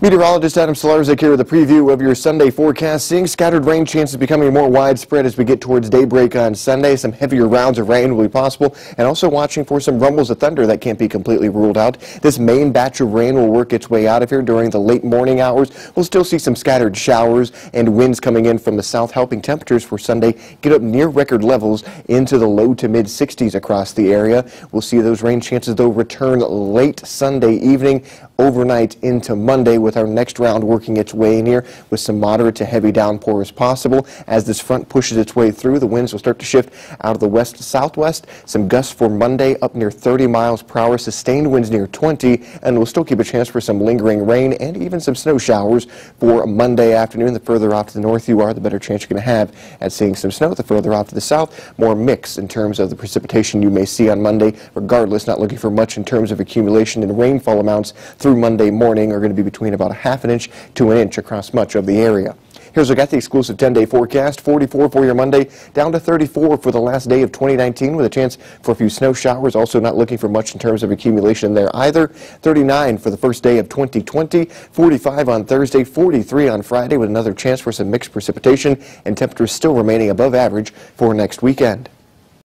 Meteorologist Adam Solarczyk here with a preview of your Sunday forecast. Seeing scattered rain chances becoming more widespread as we get towards daybreak on Sunday. Some heavier rounds of rain will be possible and also watching for some rumbles of thunder that can't be completely ruled out. This main batch of rain will work its way out of here during the late morning hours. We'll still see some scattered showers and winds coming in from the south helping temperatures for Sunday get up near record levels into the low to mid 60s across the area. We'll see those rain chances though return late Sunday evening overnight into Monday with our next round working its way in here with some moderate to heavy downpours possible. As this front pushes its way through, the winds will start to shift out of the west to southwest. Some gusts for Monday up near 30 miles per hour, sustained winds near 20, and we'll still keep a chance for some lingering rain and even some snow showers for Monday afternoon. The further off to the north you are, the better chance you're going to have at seeing some snow. The further off to the south, more mix in terms of the precipitation you may see on Monday. Regardless, not looking for much in terms of accumulation and rainfall amounts through Monday morning are going to be between about a half an inch to an inch across much of the area. Here's a at the exclusive 10-day forecast. 44 for your Monday, down to 34 for the last day of 2019 with a chance for a few snow showers. Also not looking for much in terms of accumulation there either. 39 for the first day of 2020, 45 on Thursday, 43 on Friday with another chance for some mixed precipitation and temperatures still remaining above average for next weekend.